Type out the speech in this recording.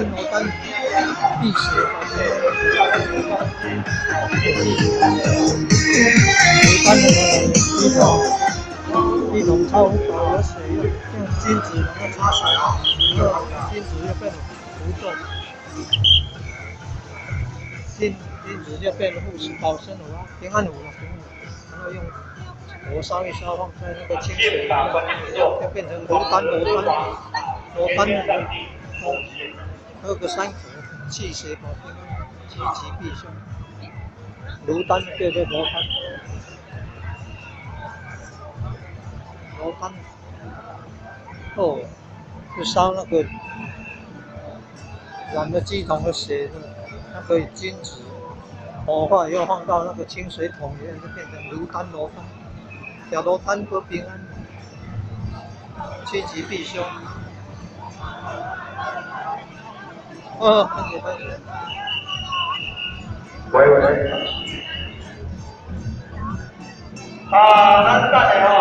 罗丹辟邪方面，罗丹的一种一种超薄的水用金子然后擦水，然后金子就变浮动，金金子就变护持保身符啊，平安符啊，平安符，然后用。火烧一烧，放在那个清水，就变成罗丹罗丹罗丹哦，喝个三口，气血保平安，积极避凶。罗丹对对罗丹，罗丹哦，就烧那个染了鸡桶的血，那个金子火化以后放到那个清水桶里面，就变成罗丹罗丹。小罗丹得平安，趋吉避凶。哦，欢迎欢迎。喂喂。啊，咱等下吼。